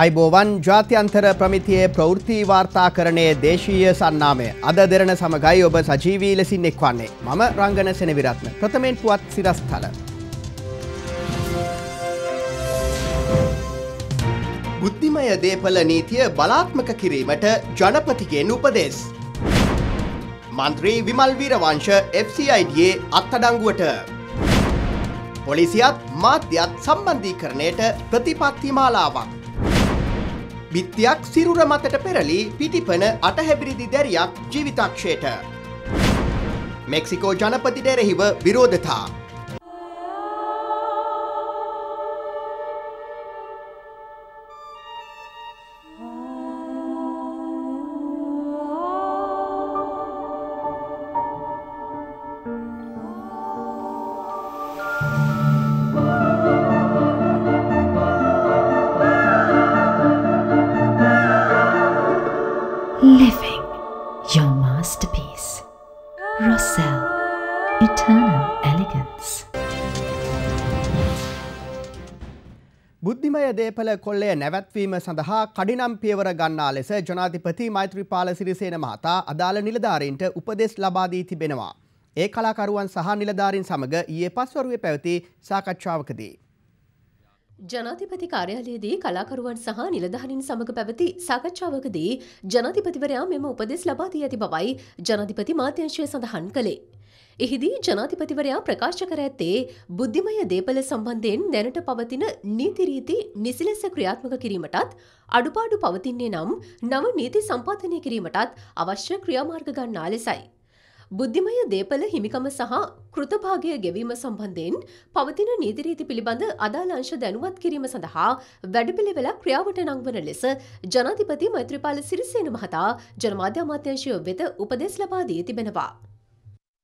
අයිබෝවන් ජාත්‍යන්තර ප්‍රමිතියේ ප්‍රවෘත්ති වාර්තාකරණයේ දේශීය සන්නාමය අද දෙරන සමගයි ඔබ සජීවී ලෙසින් එක්වන්නේ මම රංගන සෙනවිරත්න ප්‍රථමෙන් පුවත් සිරස්ථල. බුද්ධිමය දේපල නීතිය බලාත්මක කිරීමට ජනපතිගෙන් උපදෙස්. මන්ත්‍රී විමල් වීරවංශ FCIDයේ අත්තඩංගුවට. පොලිසියත් මාධ්‍යත් සම්බන්ධීකරණයට ප්‍රතිපත්ති මාලාවක්. බිත්තියක් සිරුර මතට පෙරලි පිටිපන අටහැබිරිදි දැරියක් ජීවිතක්ෂයට. මෙක්සිකෝ ජනපති ඩෙරෙහිව විරෝධතා. Rossell Eternal Elegance. බුද්ධිමය දේපල කොල්ලය නැවැත්වීම සඳහා කඩිනම් පියවර ගන්නා ලෙස ජනාධිපති මෛත්‍රපාල සිරිසේන මහතා අදාළ නිලධාරීන්ට උපදෙස් ලබාදී තිබෙනවා. ඒ කලාකරුවන් සහ නිලධාරින් සමඟ ඊයේ පස්වරුවේ පැවති සාකච්ඡාවකදී. ජනාධිපති කාර්යාලයේදී කලාකරුවන් සහ නිලධාරින් සමග පැවති සාකච්ඡාවකදී ජනාධිපතිවරයා මෙම උපදෙස් ලබා දී ඇති බවයි ජනාධිපති මාධ්‍යංශය සඳහන් කළේ. එහිදී ජනාධිපතිවරයා ප්‍රකාශ කර ඇත්තේ බුද්ධිමය දේපල සම්බන්ධයෙන් දැනට පවතින නීතිරීති නිසිලෙස ක්‍රියාත්මක කිරීමටත් අඩුපාඩු පවතින්නේ නම් නව නීති සම්පාධනය කිරීමටත් අවශ්‍ය ක්‍රියාමාර්ග ගන්නා ලෙසයි. බුද්ධිමය දේපල හිමිකම සහ කෘතභාගය ගෙවීම සම්බන්ධයෙන් පවතින නීතිරීති පිළිබඳ අදාළ අංශ දැනුවත් කිරීම සඳහා වැඩපිළිවෙලක් ක්‍රියාවට නංවන ලෙස ජනාධිපති මෛත්‍රපාල සිරිසේන මහතා ජනමාධ්‍ය අමාත්‍යංශය වෙත උපදෙස් ලබා දී තිබෙනවා.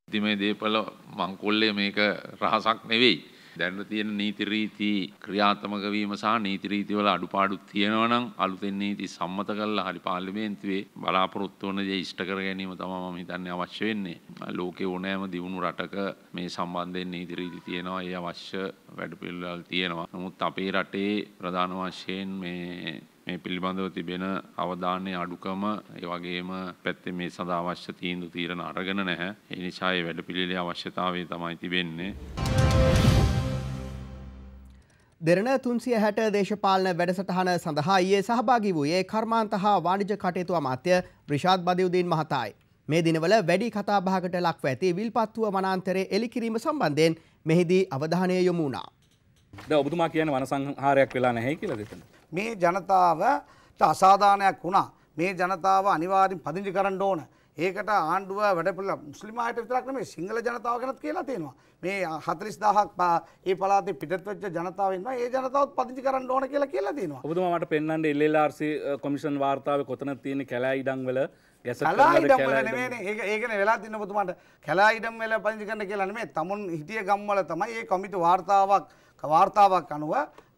තිමේ දේපල මංකොල්ලේ මේක රහසක් නෙවෙයි. දැන්න තියෙන නීතිරීති ක්‍රියාත්මක වීම සහ නීතිරීතිවල අඩුපාඩුත් තියෙනවනම් අලුතෙන් නීති සම්මත කරලා හරි පාර්ලිමේන්තුවේ බලාපොරොත්තු වන දේ ඉෂ්ට කර ගැනීම තමයි මම හිතන්නේ අවශ්‍ය වෙන්නේ. ලෝකේ ඕනෑම දියුණු රටක මේ සම්බන්ධයෙන් නීතිරීති තියෙනවා. ඒ අවශ්‍ය වැඩපිළිවෙළ තියෙනවා. නමුත් අපේ රටේ ප්‍රධාන වශයෙන් මේ මේ පිළිබඳව තිබෙන අවධානය අඩුකම ඒ වගේම පැත්තේ මේ සඳහා අවශ්‍ය තීන්දුව තීරණ අරගෙන නැහැ. ඒ නිසා ඒ වැඩපිළිවෙලේ අවශ්‍යතාවය තමයි තිබෙන්නේ. දෙරන තුන්සිය හැට දේශපාලන වැඩසටහන සඳහා ඒ සහභාගි වූයේ කර්මාන්ත හා වාණිජ කටයුතු අමාත්‍ය ප්‍රිෂාත් බදයුදීන් මහතායි. මේ දිනවල වැඩි කතාභාකට ලක්ව ඇති විල්පත්තුව මනාන්තරේ එලිකිරීම සම්බන්ධයෙන් මෙහිදී අවධානය යොමුණා. ද ඔබතුමා කියන වනසංහාරයක් වෙලා නැහැ කියලා දෙතන. මේ ජනතාවට අසාධානයක් වුණා මේ ජනතාව අනිවාර්යෙන් පදිංචි කරන්න ඕන. ඒකට ආණ්ඩුව වැඩපිළ මුස්ලිමායට විතරක් නෙමෙයි සිංහල ජනතාව ගැනත් කියලා තියෙනවා. මේ 40000ක් ඒ පළාතේ පිටත් වෙච්ච ජනතාව ඉන්නවා. ඒ ජනතාවත් පදිංචි කරන්න ඕන කියලා කියලා තියෙනවා. ඔබතුමා මට පෙන්වන්න LLRC කොමිෂන් වාර්තාවේ කොතනද තියෙන කැලෑ ඉඩම් වල ඒකනේ වෙලා තියෙන ඔබතුමාට. කලා ඉඩම් වල පදිංචි කරන්න කියලා නෙමෙයි. තමුන් හිටිය ගම් වල තමයි මේ කමිටු වාර්තාවක් වාර්තාවක් අනුව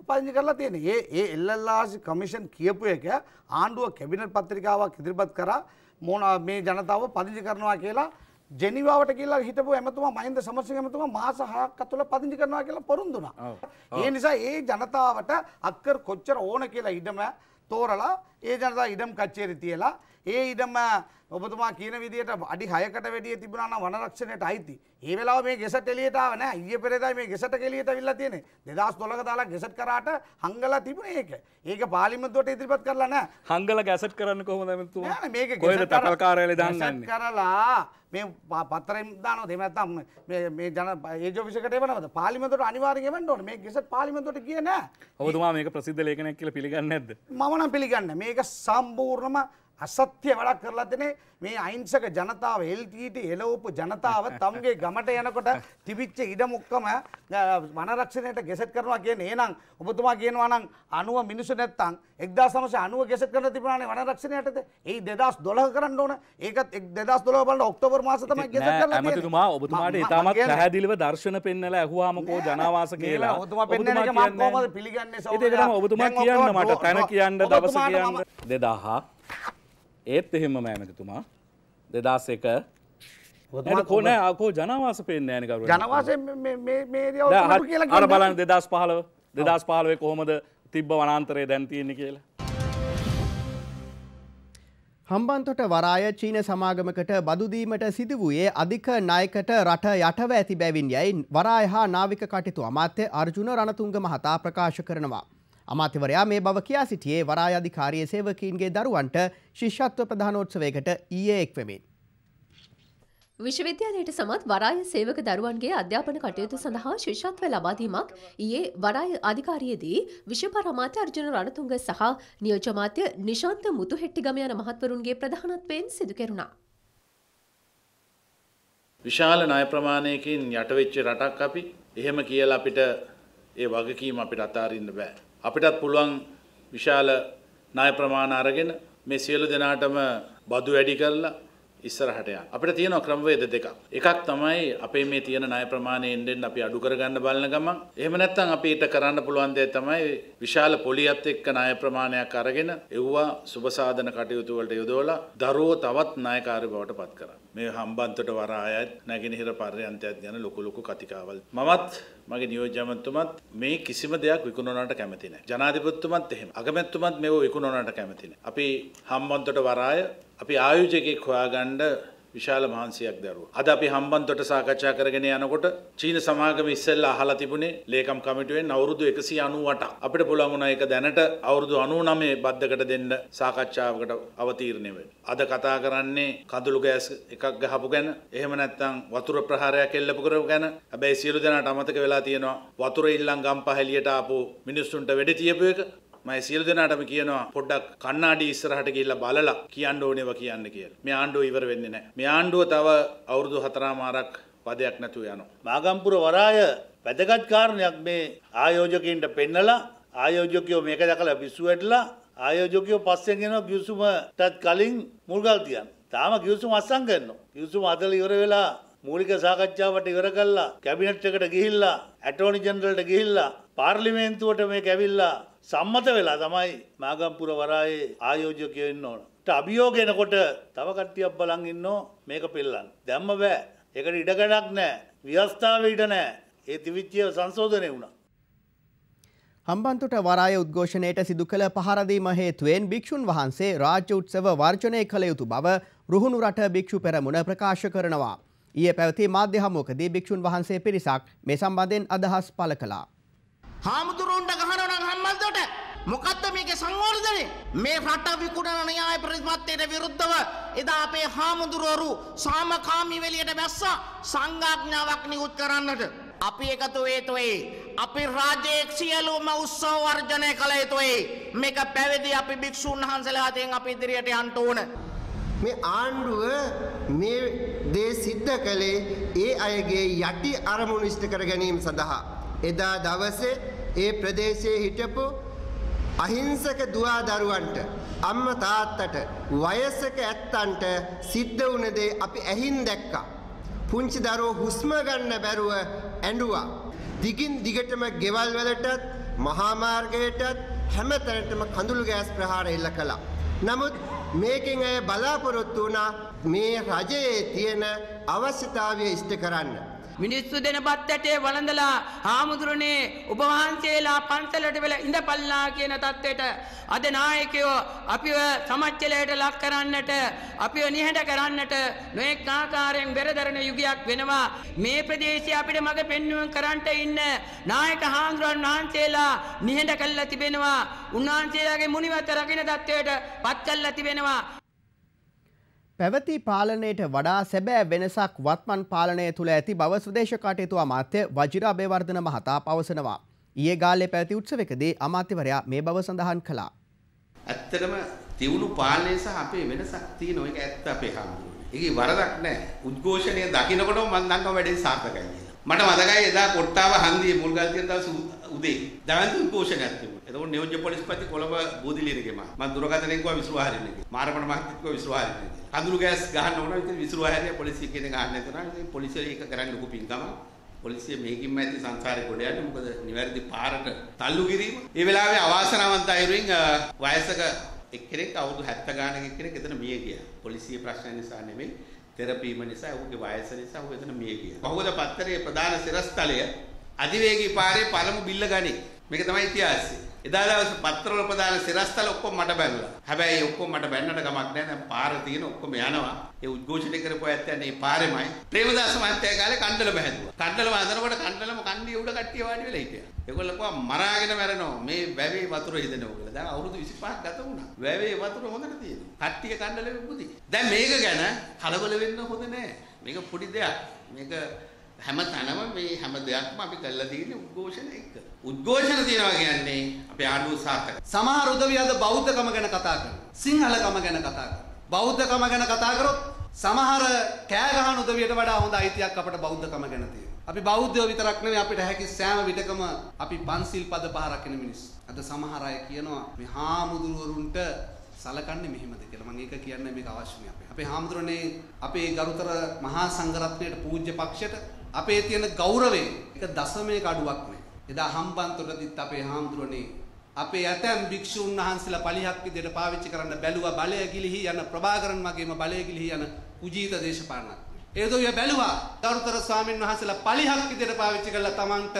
පදිංචි කරලා තියෙන්නේ. ඒ ඒ එල්එල්ආර් කමිෂන් කියපු එක ආණ්ඩුව කැබිනට් පත්‍රිකාවක් ඉදිරිපත් කරා මොන මේ ජනතාව පදිංචි කරනවා කියලා ජෙනිවාවට කියලා හිටපු ඇමතුමා මහින්ද සමරසිංහ ඇමතුමා මාස 6ක් ඇතුළත පදිංචි කරනවා කියලා පොරොන්දු වුණා. ඒ නිසා ඒ ජනතාවට අක්කර කොච්චර ඕන කියලා ඉඩම තෝරලා ඒ ජනතාව ඉඩම් කච්චේරි තියලා ඒ ඉඩම ඔබතුමා කියන විදිහට අඩි 6කට වැඩිය තිබුණා නම් වනරක්ෂණයට අයිති. ඒ වෙලාව මේ ගෙසට් එළියට ආව නෑ. ඊයේ පෙරේදා මේ ගෙසට් එළියට අවිල්ලා තියෙන්නේ. 2012 දාලා ගෙසට් කරාට හංගලා තිබුණේ ඒක. ඒක පාර්ලිමේන්තුවට ඉදිරිපත් කරලා නෑ. හංගල ගැසට් කරන්න කොහොමද එමතුමා? නෑ මේක ගෙසට් තටල් කාර්යාලය දාන්නන්නේ? කරලා මේ ප- පත්තරෙන් දානවා එහෙම නැත්නම් මේ මේ ජන ඒජ් ඔෆිස් එකට එවනවද පාර්ලිමේන්තුවට අනිවාර්යෙන් එවන්න ඕනේ මේ ගෙසට් පාර්ලිමේන්තුවට ගියේ නෑ ඔබතුමා මේක ප්‍රසිද්ධ ලේඛනයක් කියලා පිළිගන්නේ නැද්ද? මම නම් පිළිගන්නේ මේක සම්පූර්ණම අසත්‍ය වැඩක් කරලා තිනේ මේ අහිංසක ජනතාව LTT එළවපු ජනතාව තමුගේ ගමට යනකොට තිබිච්ච ඉඩම ඔක්කොම වනරක්ෂණයට ගෙසට් කරනවා කියන්නේ එහෙනම් ඔබතුමා කියනවා නම් 90 මිනිස්සු නැත්තම් 1990 ගෙසට් කරලා තිබුණානේ වනරක්ෂණයටද ඒ 2012 කරන්න ඕන. ඒකත් 2012 බලන ඔක්තෝබර් මාස තමයි ගෙසට් කරලා තියෙන්නේ. ඇමතිතුමා ඔබතුමාට ඉතාමත් පැහැදිලිව දර්ශන පෙන්නලා ඇහුවාම කෝ ජනාවාස කියලා. ඔබතුමා පෙන්නන එක මම කොහොමද පිළිගන්නේ ඉතින් ඒක තමයි ඔබතුමා කියන්න මට තැන කියන්න දවස කියන්න. මම- 2000 ඒත් එහෙම මෑමකතුමා දෙදස් එක කොන අකෝ ජනවාස පෙන් ෑනකරු ජනවාස අර බලන් දෙදස් පහලව දෙදස් පාලුවේ කොහොමද තිබ්බ වනන්තරය දැන්තියන්නේ කියලා. හම්බන්තොට වරාය චීන සමාගමකට බදුදීමට සිදු වූයේ අධික නායකට රට යටව ඇති බැවින් යයි වරාය හා නාවික කටිතු අමාත්‍ය අර්ජුන රණතුංග මහතා ප්‍රකාශ කරනවා. අමාත්‍යවරයා මේ බව කියා සිටියේ වරාය අධිකාරිය සේවකීන්ගේ දරුවන්ට ශිෂ්‍යත්ව ප්‍රධානෝත්සවයකට ඊයේ එක්වෙමින්. විශ්වවිද්‍යාලයට සමත් වරාය සේවක දරුවන්ගේ අධ්‍යාපන කටයුතු සඳහා ශිෂ්‍යත්ව ලබාදීමක් ඊයේ වරාය අධිකාරියේදී විශ්ව පරමාත්‍ය අර්ජුන රණතුංග සහ නියෝජ්‍යමාත්‍ය නිශාන්ත මුතුහෙට්ටිගම යන මහත්වරුන්ගේ ප්‍රධානත්වයෙන් සිදු කෙරුණා. විශාල ණය ප්‍රමාණයකින් යටවෙච්ච රටක් අපි එහෙම කියලා අපිට ඒ වගකීම අපිට අතාරින්න බෑ. අපිටත් පුළුවන් විශාල ණය ප්‍රමාණ අරගෙන මේ සියලු දෙනාටම බදු වැඩි කරලා ඉස්සරහට යන්න. අපිට තියෙනවා ක්‍රමවේද දෙකක්. එකක් තමයි අපේ මේ තියෙන ණය ප්‍රමාණය එන්නෙන් අපි අඩු කරගන්න බලන ගමන් එහෙම නැත්නම් අපිට කරන්න පුළුවන් දේ තමයි විශාල පොලියත් එක්ක ණය ප්‍රමාණයක් අරගෙන එව්වා සුබ සාධන කටයුතු වලට යොදවලා දරුවෝ තවත් ණයකාරී බවට පත් කරන්න. මේ හම්බන්තොට වරායත් නැගෙනහිර පර්යන්තයත් ගැන ලොකු ලොකු කතිකාවල්. මමත් මගේ නියෝජ්‍යමතුමත් මේ කිසිම දෙයක් විකුණනට කැමති නැහැ. ජනාධිපතිතුමත් එහෙම. අගමැතිතුමත් මේව විකුණනට කැමති නැහැ. අපි හම්බන්තොට වරාය අපි ආයෝජකයෙක් හොයාගන්න විශාල මහන්සියක් දරුව. අද අපි හම්බන්තොට සාකච්ඡා කරගෙන යනකොට චීන සමාගම ඉස්සෙල්ලා අහලා තිබුණේ ලේකම් කමිටුවෙන් අවුරුදු 198ක්. අපිට පුළුවන් වුණා ඒක දැනට අවුරුදු 99 බද්දකට දෙන්න සාකච්ඡාවකට අවතීර්ණය වෙන්න. අද කතා කරන්නේ කඳුළු ගෑස් එකක් ගහපු ගැන. එහෙම නැත්නම් වතුර ප්‍රහාරයක් එල්ලපු කරපු ගැන. හැබැයි සියලු දෙනාට අමතක වෙලා තියෙනවා වතුර ඉල්ලන් ගම්පහ එළියට ආපු මිනිස්සුන්ට වෙඩි තියපු එක. මම සියලු දෙනාටම කියනවා පොඩ්ඩක් කණ්ණාඩි ඉස්සරහට ගිහිල්ලා බලලා කියන්න ඕනේව කියන්න කියලා. මේ ආණ්ඩුව ඉවර වෙන්නේ නැහැ. මේ ආණ්ඩුව තව අවුරුදු හතරමාරක් පදයක් නැතුව යනවා. මාගම්පුර වරාය වැදගත් කාරණයක් මේ ආයෝජකයින්ට පෙන්නලා ආයෝජකයෝ මේක දැකලා පිස්සු වැටලා ආයෝජකයෝ පස්සෙන් එනවා ගිවිසුමටත් කලින් මුල්ගල් තියන්න. තාම ගිවිසුම අස්සම් කරනවා. ගිවිසුම අදලා ඉවර වෙලා මූලික සාකච්ඡාවට ඉවර කළා කැබිනට් එකට ගිහිල්ලා ඇටෝනි ජනරල්ට ගිහිල්ලා පාර්ලිමේන්තුවට මේක ඇවිල්ලා සම්මත වෙලා තමයි මාගම්පුර වරායේ ආයෝජකයෝ ඉන්න ඕන. අභියෝග එනකොට තව කට්ටියක් බලන් ඉන්නෝ මේක පෙල්ලන්න. දැම්ම බෑ. ඒකට ඉඩකඩක් නෑ. ව්‍යවස්ථාව ඉඩ නෑ. ඒ තිවිච්චිය සංශෝධනය වුණා. හම්බන්තොට වරාය උද්ඝෝෂණයට සිදු කළ පහරදීම හේතුවෙන් භික්ෂුන් වහන්සේ රාජ්‍ය උත්සව වර්ජනය කළ යුතු බව රුහුණු රට භික්ෂු පෙරමුණ ප්‍රකාශ කරනවා. ඊය පැවති මාධ්‍ය හමුවකදී භික්ෂුන් වහන්සේ පිරිසක් මේ සම්බන්ධයෙන් අදහස් පළ කළා. හාමුදුරුවන්ට ගහනවනම් හම්බන්තොට මොකද්ද මේකේ සංවර්ධනය? මේ රට විකුණන න්‍යාය ප්‍රතිපත්තියට විරුද්ධව එදා අපේ හාමුදුරුවරු සාමකාමී වෙලියට බැස්සා සංඝාඥාවක් නිකුත් කරන්නට. අපි එකතු වේතුවේ අපි රාජ්‍යයේ සියලුම උත්සව වර්ජනය කළ යුතුයි. මේක පැවිදි අපි භික්ෂුන් වහන්සේලා අතරින් අපි ඉදිරියට යන්න ඕන. මේ ආණ්ඩුව මේ දේ සිද්ධ කළේ ඒ අයගේ යටි අරමුණු ඉෂ්ට කර ගැනීම සඳහා. එදා දවසේ ඒ ප්‍රදේශයේ හිටපු අහිංසක දුවා දරුවන්ට අම්ම තාත්තට වයසක ඇත්තන්ට සිද්ධ වුණ දේ අපි ඇහින් දැක්කා. පුංචි දරුවෝ හුස්ම ගන්න බැරුව ඇඬුවා. දිගින් දිගටම ගෙවල් වලටත් මහා මාර්ගයටත් හැමතැනටම කඳුළු ගෑස් ප්‍රහාර එල්ල කළා. නමුත් මේකෙන් අය බලාපොරොත්තු වුණා මේ රජයේ තියෙන අවශ්‍යතාවය ඉෂ්ට කරන්න. මිනිස්සු දෙන බත් ඇටේ වළඳලා හාමුදුරනේ ඔබ වහන්සේලා පන්සලට වෙලා ඉඳපල්ලා කියන தත්වෙට අද නායකයෝ අපිව සමච්චලයට ලක් කරන්නට අපිව නිහඬ කරන්නට නොඑක ආකාරයෙන් බෙරදරන යුගයක් වෙනවා. මේ ප්‍රදේශයේ අපිට මඟ පෙන්වුම් කරන්නට ඉන්න නායක හාමුදුරන් වහන්සේලා නිහඬ කළා තිබෙනවා. උන්වහන්සේලාගේ මුනිවත රකින්න தත්වයට පත් කළා තිබෙනවා. පැවති පාලනයට වඩා සැබෑ වෙනසක් වත්මන් පාලනය තුළ ඇති බව සුදේශ කටයුතු අමාත්‍ය වජිර අබේවර්ධන මහතා පවසනවා. ඊයේ ගාලේ පැවති උත්සවකදී අමාත්‍යවරයා මේ බව සඳහන් කළා. ඇත්තටම තිවුණු පාලනය සහ අපේ වෙනසක් තියෙනවා. ඒක ඇත්ත අපේ හම්බුනේ. ඒකේ වරදක් නැහැ. උද්ඝෝෂණය දකින්නකොටම මම දන්නවා වැඩේ සාර්ථකයි කියලා. මට මතකයි එදා කොට්ටාව හන්දියේ මුල්ගල් තියෙන දවස් උදේ දැවන්ත උද්ඝෝෂණයක් තිබුණා. එතකොට නියෝජ්‍ය පොලිස්පති කොළඹ බෝධිලියනගේ මම මම දුරකථනයෙන් කිව්වා විසුරුහාරින්න කියලා. මාරපණ මහත්තයෙක් කිව්වා විසුරුහාරින්න කියලා. කඳුළු ගෑස් ගහන්න ඕන විතර විසුරුහාරිය පොලිසිය කෙනෙක් ගහන්න නැතුණා. ඉතින් පොලිසිය ඒක කරන්නේ ලොකු පින්කම. පොලිසිය මේකින්ම ඇති සංසාරේ ගොඩ යන්නේ මොකද නිවැරදි පාරට තල්ලු කිරීම. ඒ වෙලාවේ අවාසනාවන්ත අයුරින් වයසක එක්කෙනෙක් අවුරුදු 70 ගානක එක්කෙනෙක් එතන මිය ගියා. පොලිසිය ප්‍රශ්න නිසා නෙමෙයි තෙරපීම නිසා ඔහුගේ වයස නිසා ඔහු එතන මිය ගියා. බහුද පත්තරයේ ප්‍රධාන සිරස්තලය අධිවේගී පාරේ පළමු බිල්ල ගනි. මේක තමයි ඉතිහාසය. එදා දවසේ පත්තරවල ප්‍රධාන සිරස්තල ඔක්කොම මට බැලුවා. හැබැයි ඒ ඔක්කොම මට බැන්නට කමක් නැහැ. දැන් පාර තියෙන ඔක්කොම යනවා. ඒ උද්ඝෝෂණය කරපු ඇත්තන් මේ පාරෙමයි. ප්‍රේමදාස මහත්තයා කාලේ කණ්ඩලම හැදුවා. කණ්ඩලම හදනකොට කණ්ඩලම කණ්ඩිය උඩ කට්ටිය වාඩි වෙලා හිටියා. ඒගොල්ලෝ කිව්වා මරාගෙන මැරෙනවා. මේ වැවේ වතුර හිදෙන ඕගොල්ලෝ. දැන් අවුරුදු 25ක් ගත වුණා. වැවේ වතුර හොඳට තියෙනවා. කට්ටිය කණ්ඩලෙ පුදි. දැන් මේක ගැන කලබල වෙන්න හොඳ නැහැ. මේක පොඩි දෙයක්. මේක හැම තැනම මේ හැම දෙයක්ම අපි කරලා තියෙන්නේ උද්ඝෝෂණ එක්ක. උද්ඝෝෂණ තියනවා කියන්නේ අපේ ආණ්ඩුව සාකර. සමහර උදවිය අද බෞද්ධකම ගැන කතා කරනවා. සිංහලකම ගැන කතා කරනවා. බෞද්ධකම ගැන කතා කරොත් සමහර කෑ ගහන උදවියට වඩා හොඳ අයිතියක් අපට බෞද්ධකම ගැන තියෙනවා. අපි බෞද්ධයෝ විතරක් නෙවෙයි අපිට හැකි සෑම විටකම අපි පන්සිල් පද පහ රකින මිනිස්සු. අද සමහර අය කියනවා මේ හාමුදුරුවරුන්ට සලකන්නේ මෙහෙමද කියලා. මම ඒක කියන්නේ මේක අවශ්‍ය නෑ අපේ. අපේ හාමුදුරනේ අපේ ගරුතර මහා සංඝරත්නයට පූජ්‍ය පක්ෂයට අපේ තියෙන ගෞරවය එක දශමයක අඩුවක් නෑ. එදා හම්බන්තොටදිත් අපේ හාමුදුරනේ අපේ ඇතැම් භික්ෂූන් වහන්සේලා පලිහක් විදිහට පාවිච්චි කරන්න බැලුවා බලය ගිලිහි යන ප්‍රභාකරන් වගේම බලය ගිලිහි යන කුජීත දේශපාලනක්. ඒදෝ ය බැලුවා ගරුතර ස්වාමීන් වහන්සේලා පලිහක් විදිහට පාවිච්චි කරලා Tamanට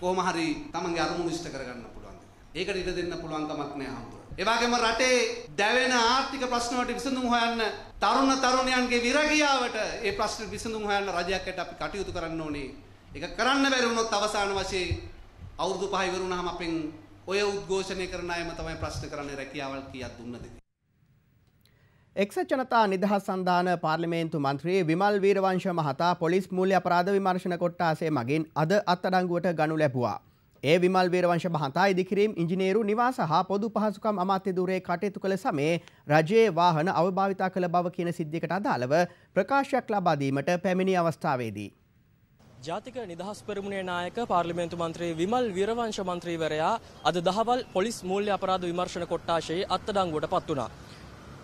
කොහොම හරි Tamanගේ අරමුණු ඉෂ්ට කරගන්න පුළුවන්. ඒකට ඉඩ දෙන්න පුළුවන් කමක් නෑ හම්බුර. ඒ වගේම රටේ දැවෙන ආර්ථික ප්‍රශ්න වලට විසඳුම් හොයන්න තරුණ තරුණයන්ගේ විරගියාවට ඒ ප්‍රශ්න විසඳුම් හොයන්න රජයකට අපි කටයුතු කරන්න ඕනේ. ඒක කරන්න බැරි වුණොත් අවසාන වශයෙන් අවුරුදු පහ ඉවර වුණාම අපෙන් ඔය උද්ඝෝෂණය කරන අයම තමයි ප්‍රශ්න කරන්නේ රැකියාවල් කීයක් දුන්නද එක්සත් ජනතා නිදහස් සන්ධාන පාර්ලිමේන්තු මන්ත්‍රී විමල් වීරවංශ මහතා පොලිස් මූල්‍ය අපරාධ විමර්ශන කොට්ටාසේ මගින් අද අත්අඩංගුවට ගනු ලැබුවා. ඒ විමල් වීරවංශ මහතා ඉදිකිරීම් ඉංජිනේරු නිවාස හා පොදු පහසුකම් අමාත්‍ය දුරේ කටයුතු කළ සමේ රජයේ වාහන අවභාවිතා කළ බව කියන සිද්ධියකට අදාළව ප්‍රකාශයක් ලබා දීමට පැමිණි අවස්ථාවේදී. ජාතික නිදහස් පෙරමුණේ නායක පාර්ලිමේන්තු මන්ත්‍රී විමල් විරවංශ මන්ත්‍රීවරයා අද දහවල් පොලිස් මූල්‍ය අපරාධ විමර්ශන කොට්ටාශයේ අත්අඩංගුවට පත් වුණා.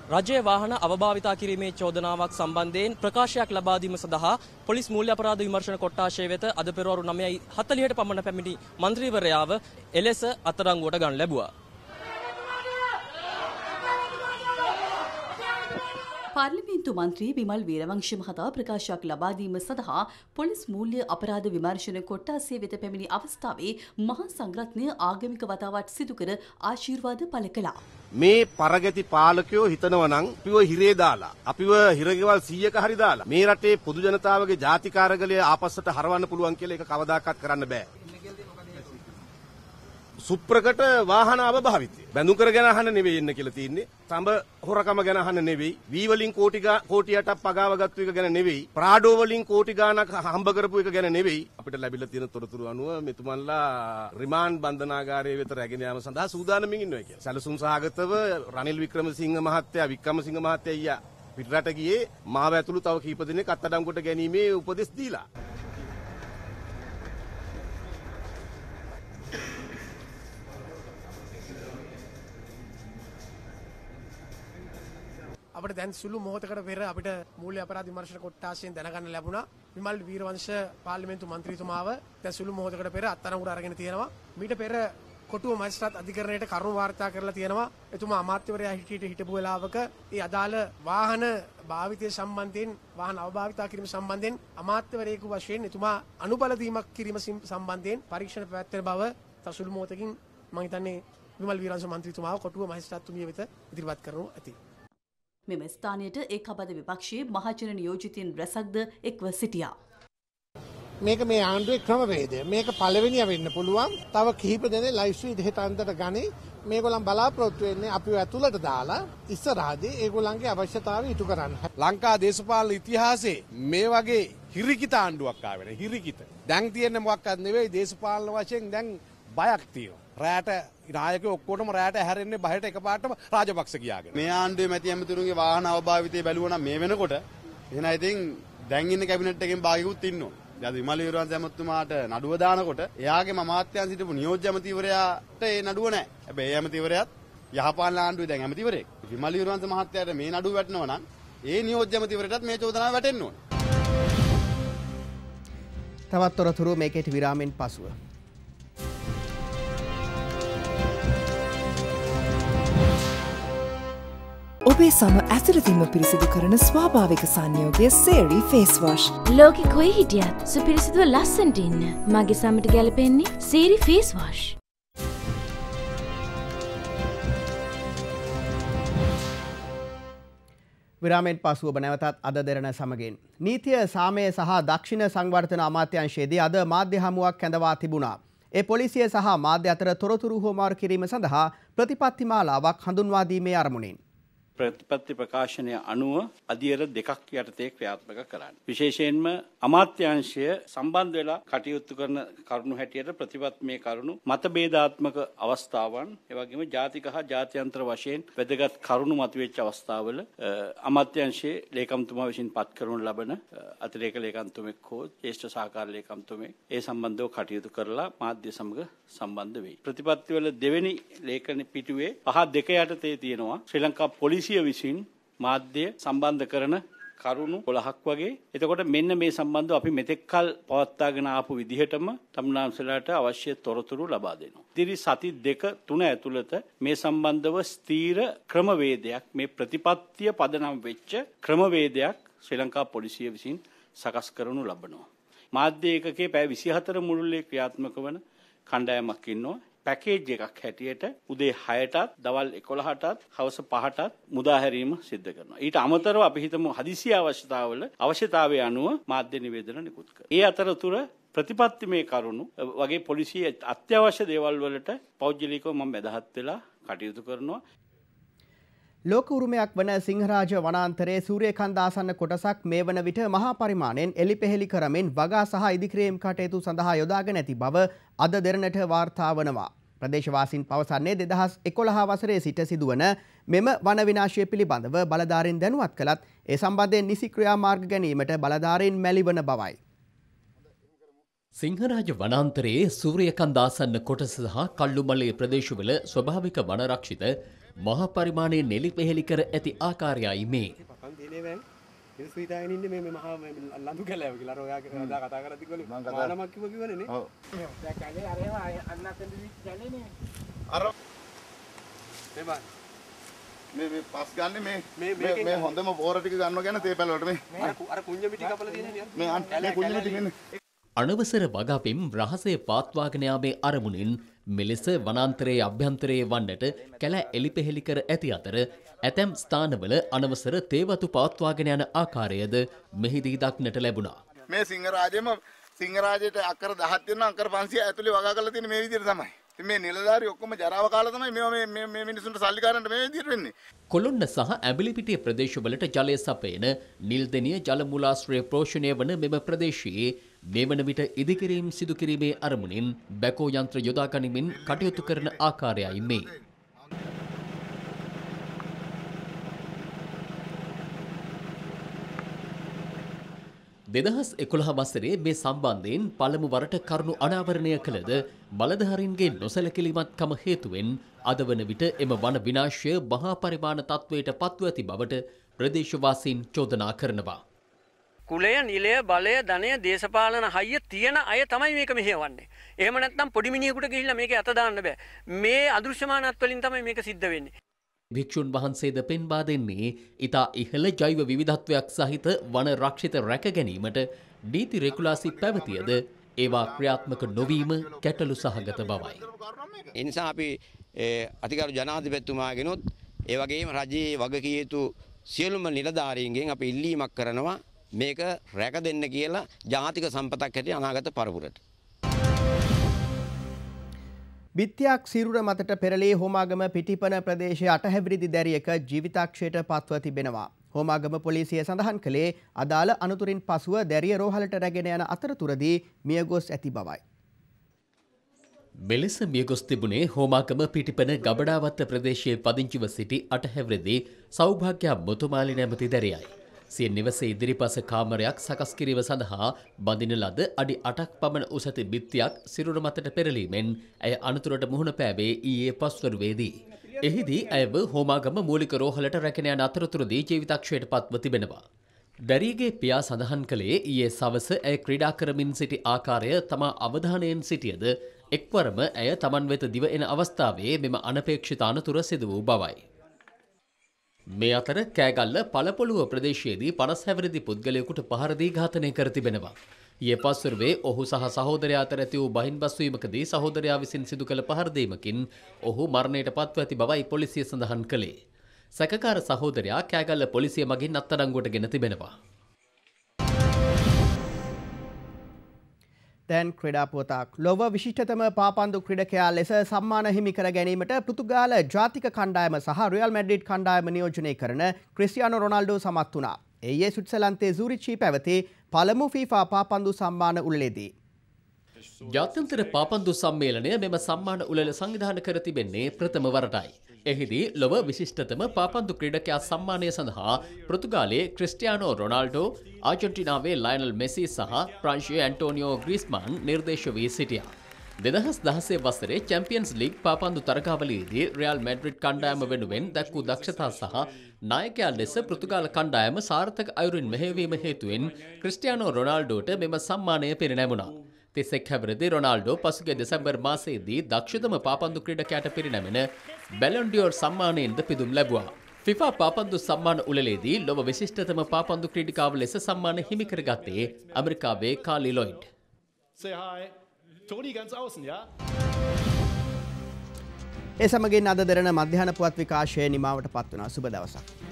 රජයේ වාහන අවභාවිතා කිරීමේ චෝදනාවක් සම්බන්ධයෙන් ප්‍රකාශයක් ලබා දීම සඳහා පොලිස් මූල්‍ය අපරාධ විමර්ශන කොට්ටාශය වෙත අද පෙරවරු 9:40ට පමණ පැමිණි මන්ත්‍රීවරයාව එලෙස අත්අඩංගුවට ගන්න ලැබුවා. පාර්ලිමේන්තු මන්ත්‍රී විමල් වීරවංශ මහතා ප්‍රකාශයක් ලබා දීම සඳහා පොලිස් මූල්‍ය අපරාධ විමර්ශන කොට්ටාසේ වෙත පැමිණි අවස්ථාවේ මහා සංඝරත්නය ආගමික වතාවත් සිදු කර ආශිර්වාද පළ කළා. මේ පරගැති පාලකයෝ හිතනවනම් අපිව හිරේ දාලා අපිව හිරගෙවල් 100ක හරි දාලා මේ රටේ පොදු ජනතාවගේ ජාතිකාරගලය ආපස්සට හරවන්න පුළුවන් කියලා ඒක කවදාකවත් කරන්න බෑ. සුප්‍රකට වාහන අවභාවිතය. බැඳුම් කර ගැන අහන්න නෙවෙයි එන්න කියලා තියෙන්නේ. සම්බ හොරකම ගැන අහන්න නෙවෙයි. වී වලින් කෝටි කෝටියටක් පගාව ගත්තු එක ගැන නෙවෙයි. ප්‍රාඩෝ වලින් කෝටි ගාණක් හම්බ කරපු එක ගැන නෙවෙයි. අපිට ලැබිලා තියෙන තොරතුරු අනුව මෙතුමන්ලා රිමාන්ඩ් බන්ධනාගාරයේ වෙත රැගෙන යාම සඳහා සූදානම්ින් ඉන්නවා කියලා. සැලසුම් සහගතව රනිල් වික්‍රමසිංහ මහත්තයා වික්‍රමසිංහ මහත්තයා ඊයා පිටරට ගියේ මාව ඇතුළු තව කීප දෙනෙක් අත්අඩංගුවට ගැනීමේ උපදෙස් දීලා. අපට දැන් සුළු මොහොතකට පෙර අපිට මූල්‍ය අපරාධ විමර්ශන කොට්ටාසයෙන් දැනගන්න ලැබුණා. විමල් වීරවංශ පාර්ලිමේන්තු මන්ත්‍රීතුමාව දැන් සුළු මොහොතකට පෙර අත්අඩංගුවට අරගෙන තියෙනවා. මීට පෙර කොටුව මජිස්ත්‍රාත් අධිකරණයට කරුණු වාර්තා කරලා තියෙනවා. එතුමා අමාත්‍යවරයා හිටියට හිටපු වෙලාවක ඒ අදාළ වාහන භාවිතය සම්බන්ධයෙන් වාහන අවභාවිතා කිරීම සම්බන්ධයෙන් අමාත්‍යවරයෙකු වශයෙන් එතුමා අනුබල දීමක් කිරීම සම්බන්ධයෙන් පරීක්ෂණ පැවැත්වෙන බව තසුළු මොහොතකින් මම හිතන්නේ විමල් වීරවංශ මන්ත්‍රීතුමාව කොටුව මජිස්ත්‍රාත්තුමිය වෙත ඉදිරිපත් කරනු ඇති. මෙම ස්ථානයට ඒකබද විපක්ෂයේ මහජන නියෝජිතයන් රැසක්ද එක්ව සිටියා. මේක මේ ආණ්ඩුවේ ක්‍රමවේදය. මේක පළවෙනිය වෙන්න පුළුවන්. තව කිහිප දෙනෙක් ලයිව් ස්ට්‍රීට් හිතාන්තට ගනි. මේගොල්ලන් බලාපොරොත්තු වෙන්නේ අපිව ඇතුළට දාලා ඉස්සරහදී ඒගොල්ලන්ගේ අවශ්‍යතාවය ඉටු කරන්න. ලංකා දේශපාලන ඉතිහාසයේ මේ වගේ හිරිකිත ආණ්ඩුවක් ආවෙන හිරිකිත. දැන් තියෙන මොකක්වත් නෙවෙයි දේශපාලන වශයෙන් දැන් බයක් තියෙනවා. රෑට නායක ඔක්කොටම රෑට හැරෙන්නේ බහට එකපාරටම රාජපක්ෂ කියාගෙන. මේ ආණ්ඩුවේ මැති ඇමතුරුන්ගේ වාහන අවභාවිතය බැලුවා නම් මේ වෙනකොට එහෙනම් ඉතින් දැන් ඉන්න කැබිනට් එකෙන් භාගිකුත් ඉන්නවා. දැන් විමල විරවංශ ඇමතුමාට නඩුව දානකොට එයාගේ මමාත්‍යයන් සිටපු නියෝජ්‍ය ඇමතිවරයාට ඒ නඩුව නැහැ. හැබැයි ඒ ඇමතිවරයාත් යහපාලන ආණ්ඩුවේ දැන් ඇමතිවරයෙක්. විමල විරවංශ මහත්තයාට මේ නඩුව වැටෙනවා නම් ඒ නියෝජ්‍ය ඇමතිවරයාටත් මේ චෝදනාව වැටෙන්න ඕනේ. තවත් තොරතුරු මේකෙට විරාමෙන් පසුව ඔබේ සම ඇසරදිම පිරිසිදු කරන ස්වාභාවික සංයෝගය සේරී ෆේස්වෝෂ් ලෝකෙ කොයි හිටියත් සුපිරිසිදුව ලස්සන්ට ඉන්න මගේ සමට ගැලපෙන්නේ සේරි ෆේස්වෝෂ් විරාමෙන් පසුව නැවතත් අද දෙරන සමගින්. නීතිය සාමය සහ දක්ෂිණ සංවර්ධන අමාත්‍යංශයේදී අද මාධ්‍ය හමුවක් කැඳවා තිබුණා. ඒ පොලිසිය සහ මාධ්‍ය අතර තොරතුරු හෝමාරු කිරීම සඳහා ප්‍රතිපත්ති මාලාවක් හඳුන්වාදීමේ අරමුණින්. ප්‍රතිපත්ති ප්‍රකාශනය අනුව අධියර දෙකක් යටතේ ක්‍රියාත්මක කරන්න. විශේෂයෙන්ම අමාත්‍යංශය සම්බන්ධ වෙලා කටයුතු කරන කරුණු හැටියට ප්‍රතිපත් මේ කරුණු මතභේදාත්මක අවස්ථාවන් එවැගේම ජාතික හා ජාත්‍යන්තර වශයෙන් වැදගත් කරුණු මතුවෙච්ච අවස්ථාවල අමාත්‍යංශයේ ලේකම්තුමා විසින් පත් කරනු ලබන අතිරේක ලේකම්තුමෙක් හෝ ජ්‍යෙෂ්ඨ සහකාර ලේකම්තුමෙක් ඒ සම්බන්ධව කටයුතු කරලා මාධ්‍ය සමග සම්බන්ධ වෙයි. ප්‍රතිපත්තිවල දෙවෙනි ලේඛන පිටුවේ පහ දෙක යටතේ තියෙනවා ශ්‍රී ලංකා පොලිසිය විසින් මාධ්‍ය සම්බන්ධ කරන කරුණු කොළහක් වගේ එතකොට මෙන්න මේ සම්බන්ධව අපි මෙතෙක්කල් පවත්තාගෙන ආපු විදිහටම තමුන්නාන්සලාට අවශ්‍ය තොරතුරු ලබා දෙනවා. ඉදිරි සති දෙක තුන ඇතුළත මේ සම්බන්ධව ස්ථීර ක්‍රමවේදයක් මේ ප්‍රතිපත්තිය පදනම් වෙච්ච ක්‍රමවේදයක් ශ්‍රී ලංකා පොලිසිය විසින් සකස් කරනු ලබනවා. මාධ්‍ය ඒකකේ පැය 24 මුළුල්ලේ ක්‍රියාත්මක වන කණ්ඩායමක් ඉන්නවා. පැකේජ් එකක් හැටියට උදේ 6ටත් දවල් 11ටත් හවස 5ටත් මුදා හැරීම සිද්ධ කරනවා. ඊට අමතරව අපි හිතමු හදිසි අවශ්‍යතාවල අවශ්‍යතාවය අනුව මාධ්‍ය නිවේදන නිකුත් කරනවා. ඒ අතරතුර ප්‍රතිපත්ති මේ කරුණු වගේ පොලිසිය අත්‍යවශ්‍ය දේවල් වලට පෞද්ගලිකව මම මැදහත් වෙලා කටයුතු කරනවා. ලෝක උරුමයක් වන සිංහරාජ වනාන්තරයේ සූරියකන්දාසන්න කොටසක් මේ වන විට මහා පරිමාණයෙන් එලි පෙහෙලි කරමින් වගා සහ ඉදිකිරීම් කටයුතු සඳහා යොදාගෙන ඇති බව අද දෙරනට වාර්තා වනවා. ප්‍රදේශවාසින් පවසන්නේ දෙදහස් එකොළහා වසරේ සිට සිදුවන මෙම වන විනාශය පිළිබඳව බලධාරින් දැනුවත් කළත් ඒ සම්බන්ධයෙන් නිසි ක්‍රියාමාර්ග ගැනීමට බලධාරීන් මැලිවන බවයි. සිංහරාජ වනාන්තරයේ සූරියකන්දාසන්න කොටස සහ කල්ලුමලේ ප්‍රදේශවල ස්වභාවික වනරක්ෂිත මහා පරිමාණයේ නෙලි පෙහෙලි කර ඇති ආකාරයයි මේ. ඉන්නේ මේ මහා ලඳු කැලෑව කියලා. අර ඔයාගේ කතා කතා කරද්දි කිව්වනේ මානමක් කිව්ව කිව්වනේ නේ. ඔව්. දැන් කැලේ අරේවා අන්න අතෙන්ද කැලේනේ. අර මේ බං මේ මේ පස් ගන්න මේ මේ මේ හොඳම බෝර ටික ගන්නවා ගැන තේපැල වලට මේ අර කුඤ්ඤ මිටි කපලා තියෙන්නේ මේ මේ කුඤ්ඤ මිටි මෙන්න අනවසර වගපෙම් රහසේ පාත්වාගෙන යාමේ අරමුණින් මෙලෙස වනාන්තරයේ අභ්‍යන්තරයේ වන්නට කැල එලිපෙහෙලි කර ඇති අතර ඇතැම් ස්ථානවල අනවසර තේවතු පවත්වාගෙන යන ආකාරයද මෙහිදී දක්නට ලැබුණා. මේ සිංහරාජයම සිංහරාජයට අක්කර 10ක් තියෙනවා අක්කර 500 ඇතුලේ වගා කරලා තියෙන්නේ මේ විදිහට තමයි. මේ නිලධාරි ඔක්කොම ජරාව කාලා තමයි මේ මේ මේ මිනිසුන්ට සල්ලිකාරන්ට මේ විදිහට වෙන්නේ. කොළොන්න සහ ඇඹිලිපිටිය ප්‍රදේශවලට ජලය සපයන නිල්දෙනිය ජල මුලාශ්‍රය පෝෂණය වන මෙම ප්‍රදේශයේ මේ වන විට ඉදිකිරීම් සිදු කිරීමේ අරමුණින් බැකෝ යන්ත්‍ර යොදා ගනිමින් කටයුතු කරන ආකාරයයි මේ. දෙදහස් එකොළහ වසරේ මේ සම්බන්ධයෙන් පළමු වරට කරුණු අනාවරණය කළද බලධාරීන්ගේ නොසැලකිලිමත්කම හේතුවෙන් අද වන විට එම වන විනාශය මහා පරිමාණ තත්ත්වයට පත්ව ඇති බවට ප්‍රදේශවාසීන් චෝදනා කරනවා. කුලය නිලය බලය ධනය දේශපාලන හයිය තියෙන අය තමයි මේක මෙහෙවන්නේ. එහෙම නැත්නම් පොඩි මිනිහෙකුට ගිහිල්ලා මේක අත දාන්න බෑ. මේ අදෘශ්‍යමානත් වලින් තමයි මේක සිද්ධ වෙන්නේ. භික්ෂුන් වහන්සේද පෙන්වා දෙන්නේ ඉතා ඉහළ ජෛව විවිධත්වයක් සහිත වන රක්ෂිත රැක ගැනීමට නීති රෙකුලාසි පැවතියද ඒවා ක්‍රියාත්මක නොවීම කැටලු සහගත බවයි. එනිසා අපි අතිකරු ජනාධිපතිතුමාගෙනුත් ඒ වගේම රජයේ වගකිය යුතු සියලුම නිලධාරීන්ගෙන් අපි ඉල්ලීමක් කරනවා මේක රැක දෙන්න කියලා ජාතික සම්පතක් හැටි අනාගත පරපුරට. බිත්තියක් සිරුර මතට පෙරලේ හෝමාගම පිටිපන ප්‍රදේශය අටහැවිරිදි දැරියක ජීවිතාක්ෂයට පත්ව තිබෙනවා. හෝමාගම පොලිසිය සඳහන් කළේ අදාළ අනතුරින් පසුව දැරිය රෝහලට රැගෙන යන අතරතුරදී මියගොස් ඇති බවයි. මෙලෙස මියගොස් තිබුණේ හෝමාගම පිටිපන ගබඩාවත්ත ප්‍රදේශයේ පදිංචිව සිටි අටහැවරදි සෞභාග්‍යයා මුතුමාලි නැමති දැරියයි. සිය නිවසේ ඉදිරිපස කාමරයක් සකස් කිරීම සඳහා බඳින ලද අඩි අටක් පමණ උසති බිත්තියක් සිරුර මතට පෙරලීමෙන් ඇය අනතුරට මුහුණ පෑවේ ඊයේ පස්වරුවේදී. එහිදී ඇයව හෝමාගම මූලික රෝහලට රැකෙන යන අතරතුරදී ජීවිතක්ෂයට පත්ව තිබෙනවා. දැරීගේ පියා සඳහන් කළේ ඊයේ සවස ඇය ක්‍රීඩා කරමින් සිටි ආකාරය තමා අවධානයෙන් සිටියද එක්වරම ඇය තමන් වෙත දිව එන අවස්ථාවේ මෙම අනපේක්ෂිත අනතුර සිදු වූ බවයි. මේ අතර කෑගල්ල පළපොළුව ප්‍රදේශයේදී පනස් හැවරිදි පුද්ගලයකුට පහරදී ඝාතනය කර තිබෙනවා. ඊයේ පස්වරුවේ ඔහු සහ සහෝදරයා අතර ඇති වූ බහින් බස්වීමකදී සහෝදරයා විසින් සිදු කළ පහරදීමකින් ඔහු මරණයට පත්ව ඇති බවයි පොලිසිය සඳහන් කළේ. සැකකාර සහෝදරයා කෑගල්ල පොලිසිය මගින් අත්අඩංගුවට ගෙන තිබෙනවා. දැන් ක්‍රඩාපුවතක් ලොව විශිෂ්ටතම පාපන්දු ක්‍රඩකයා ලෙස සම්මාන හිමි කර ගැනීමට පෘතුගාල ජාතික කණ්ඩායම සහ රියල් මැඩ්ඩිට් කණ්ඩායම නියෝජනය කරන ක්‍රිස්තියානු රොනල්ඩෝ සමත් වුණා. එයේ සුට්සලන්තේ සූරිච්චී පැවති පළමු ෆීෆා පාපන්දු සම්මාන උල්ලේදී. ජාත්‍යන්තර පාපන්දු සම්මේලනය මෙම සම්මාන උළෙල සංවිධාන කර තිබෙන්නේ ප්‍රථම වරටයි. එහිදී ලොව විශිෂ්ටතම පාපන්දු ක්‍රීඩකයා සම්මානය සඳහා පෘතුගාලයේ ක්‍රිස්ටියානෝ රොනාල්ඩෝ ආජන්ටිනාවේ ලයිනල් මෙසි සහ ප්‍රංශය ඇන්ටෝනියෝ ග්‍රීස්මන් නිර්දේශ වී සිටියා. දෙදහස් දහසේ වසරේ චැම්පියන්ස් ලීග් පාපන්දු තරගාවලයේදී රයල් මැඩ්‍රිඩ් කණ්ඩායම වෙනුවෙන් දැක්වූ දක්ෂතා සහ නායකයා ලෙස පෘතුගාල කණ්ඩායම සාර්ථක අයුරින් මෙහෙවීම හේතුවෙන් ක්‍රිස්ටියානෝ රොනාල්ඩෝට මෙම සම්මානය පිරිනැමුණා. තිස්සෙක් හැවරදි රොනාල්ඩෝ පසුගේ දෙසැම්බර් මාසයේදී දක්ෂතම පාපන්දු ක්‍රීඩකයාට පිරිනැමෙන බැලොන්ඩියෝර් සම්මානයෙන්ද පිදුම් ලැබුවා. ෆිෆා පාපන්දු සම්මාන උළෙලේදී ලොව විශිෂ්ටතම පාපන්දු ක්‍රීඩිකාව ලෙස සම්මාන හිමිකරගත්තේ ඇමරිකාවේ කාලි ලොයිඩ්. ඒ සමගින් අද දෙරන මධ්‍යහන පුවත් විකාශය නිමාවට පත් වනා සුබ දවසක්.